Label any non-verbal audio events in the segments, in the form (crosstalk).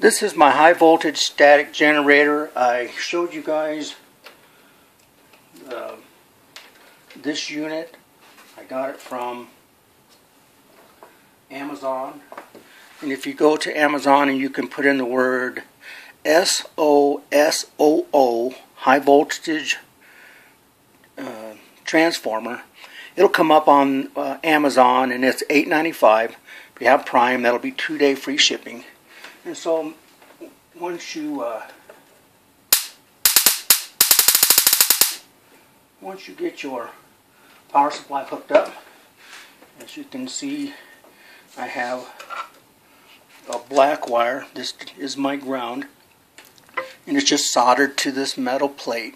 This is my high voltage static generator. I showed you guys uh, this unit. I got it from Amazon. And if you go to Amazon and you can put in the word S O S O O high voltage uh, transformer, it'll come up on uh, Amazon and it's $8.95. If you have Prime, that'll be two day free shipping. And so once you uh, once you get your power supply hooked up, as you can see, I have a black wire. This is my ground, and it's just soldered to this metal plate.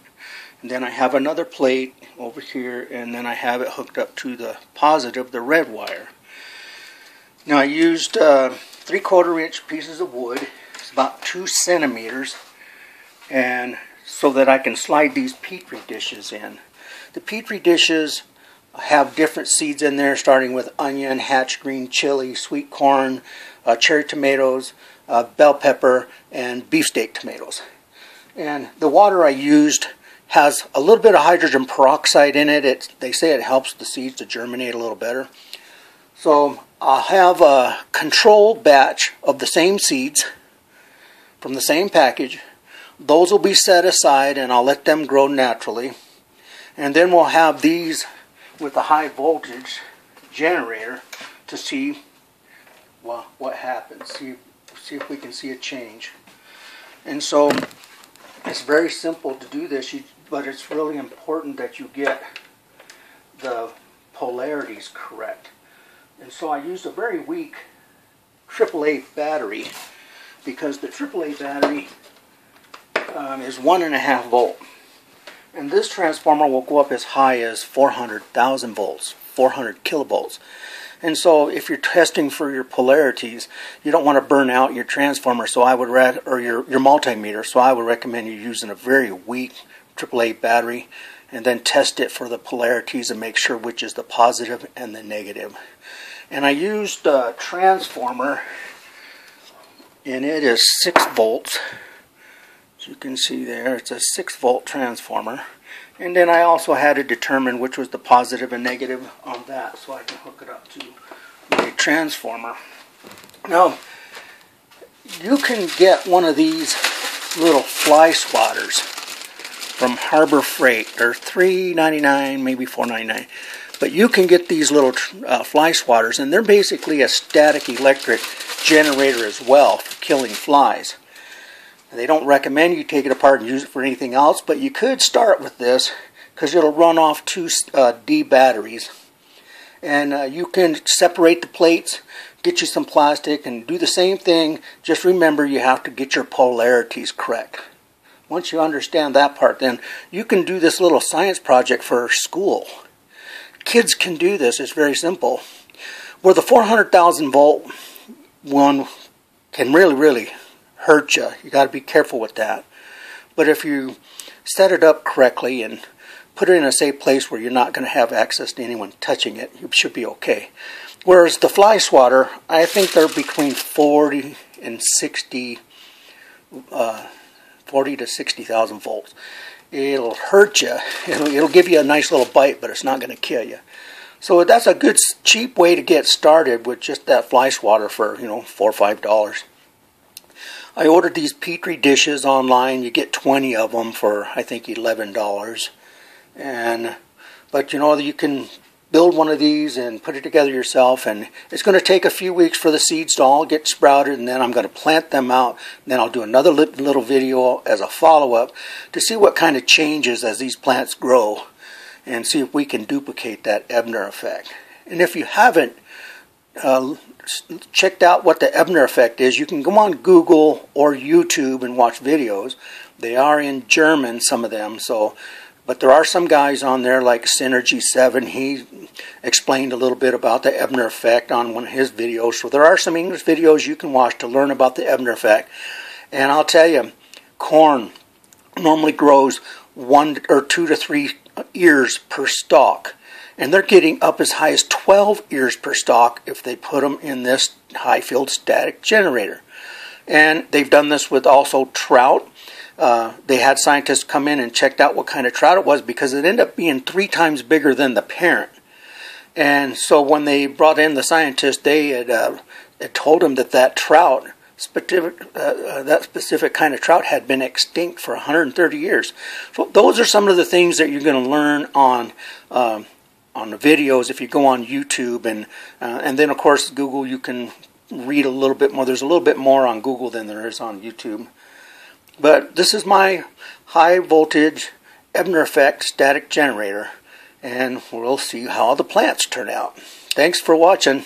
And then I have another plate over here, and then I have it hooked up to the positive, the red wire. Now I used uh, three quarter inch pieces of wood. It's about two centimeters, and so that I can slide these petri dishes in. The petri dishes have different seeds in there, starting with onion, hatch green chili, sweet corn, uh, cherry tomatoes, uh, bell pepper, and beefsteak tomatoes. And the water I used has a little bit of hydrogen peroxide in it. it. They say it helps the seeds to germinate a little better. So I'll have a control batch of the same seeds from the same package. Those will be set aside and I'll let them grow naturally. And then we'll have these with a high voltage generator to see well, what happens. See, see if we can see a change. And so it's very simple to do this, but it's really important that you get the polarities correct. And so I used a very weak AAA battery because the AAA battery um, is one and a half volt. And this transformer will go up as high as 400,000 volts, 400 kilovolts. And so if you're testing for your polarities, you don't want to burn out your transformer, so I would or your, your multimeter, so I would recommend you using a very weak AAA battery and then test it for the polarities and make sure which is the positive and the negative. And I used a transformer and it is 6 volts as you can see there, it's a 6 volt transformer. And then I also had to determine which was the positive and negative on that so I can hook it up to my transformer. Now, you can get one of these little fly swatters from Harbor Freight. They're $3.99, maybe $4.99. But you can get these little uh, fly swatters, and they're basically a static electric generator as well for killing flies. They don't recommend you take it apart and use it for anything else, but you could start with this because it'll run off two uh, D batteries. And uh, you can separate the plates, get you some plastic, and do the same thing. Just remember you have to get your polarities correct. Once you understand that part, then you can do this little science project for school. Kids can do this, it's very simple. Where the 400,000 volt one can really, really hurt you. You got to be careful with that. But if you set it up correctly and put it in a safe place where you're not going to have access to anyone touching it, you should be okay. Whereas the fly swatter, I think they're between 40 and 60, uh, 40 to 60,000 volts. It'll hurt you. (laughs) It'll, it'll give you a nice little bite, but it's not going to kill you. So that's a good cheap way to get started with just that fly swatter for you know four or five dollars. I ordered these Petri dishes online. You get 20 of them for I think $11. And but you know you can build one of these and put it together yourself and it's going to take a few weeks for the seeds to all get sprouted and then I'm going to plant them out. Then I'll do another little video as a follow-up to see what kind of changes as these plants grow and see if we can duplicate that Ebner effect. And if you haven't uh, checked out what the Ebner effect is, you can go on Google or YouTube and watch videos. They are in German, some of them, so but there are some guys on there like Synergy 7. He explained a little bit about the Ebner effect on one of his videos. So there are some English videos you can watch to learn about the Ebner effect. And I'll tell you, corn normally grows one or two to three ears per stalk and they're getting up as high as 12 ears per stalk if they put them in this high field static generator. And they've done this with also trout. Uh, they had scientists come in and checked out what kind of trout it was because it ended up being three times bigger than the parent. And so when they brought in the scientists, they had, uh, had told them that that trout, specific, uh, uh that specific kind of trout, had been extinct for 130 years. So those are some of the things that you're going to learn on. Um, on the videos, if you go on YouTube and uh, and then of course Google, you can read a little bit more. There's a little bit more on Google than there is on YouTube. But this is my high voltage Ebner effect static generator and we'll see how the plants turn out. Thanks for watching.